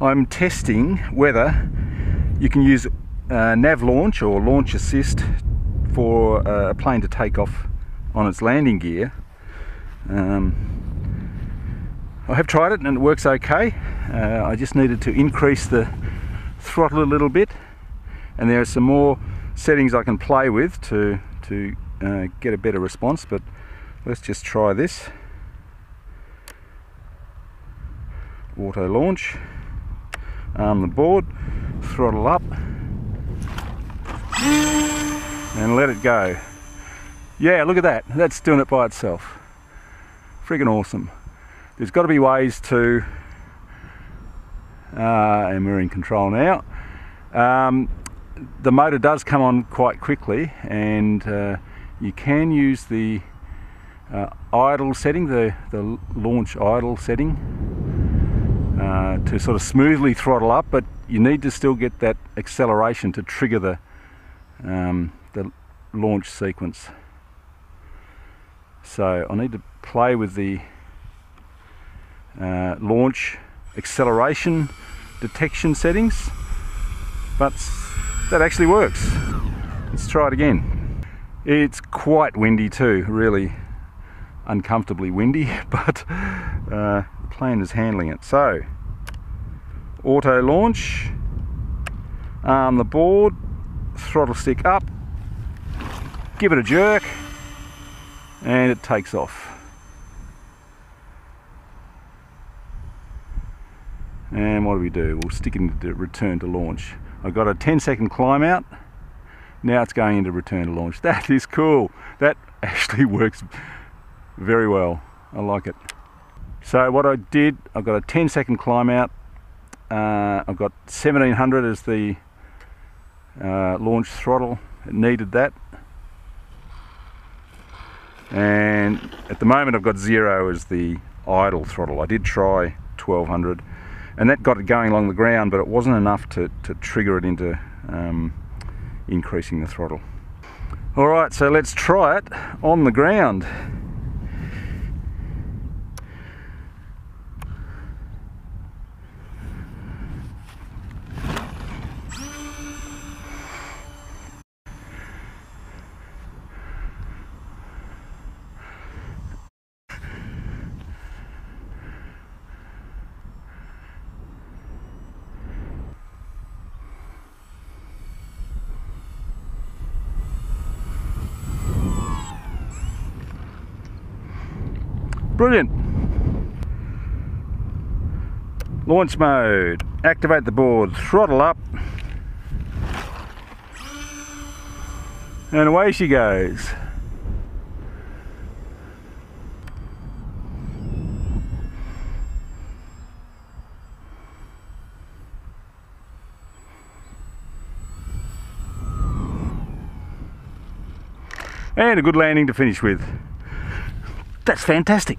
I'm testing whether you can use uh, nav launch or launch assist for a plane to take off on its landing gear. Um, I have tried it and it works okay. Uh, I just needed to increase the throttle a little bit and there are some more settings I can play with to, to uh, get a better response but let's just try this. Auto launch, arm the board, throttle up and let it go. Yeah, look at that. That's doing it by itself. Friggin' awesome. There's got to be ways to, uh, and we're in control now. Um, the motor does come on quite quickly and uh, you can use the uh, idle setting, the, the launch idle setting uh, to sort of smoothly throttle up but you need to still get that acceleration to trigger the, um, the launch sequence. So I need to play with the uh, launch acceleration detection settings but that actually works. Let's try it again. It's quite windy too, really uncomfortably windy, but uh, plane is handling it. So, auto launch, arm the board, throttle stick up, give it a jerk, and it takes off. And what do we do? We'll stick into return to launch. I've got a 10 second climb out. Now it's going into return to launch. That is cool. That actually works very well. I like it. So what I did, I've got a 10 second climb out. Uh, I've got 1700 as the uh, launch throttle. It needed that. And at the moment I've got zero as the idle throttle. I did try 1200 and that got it going along the ground but it wasn't enough to, to trigger it into um, increasing the throttle. Alright so let's try it on the ground. Brilliant. Launch mode. Activate the board. Throttle up. And away she goes. And a good landing to finish with. That's fantastic.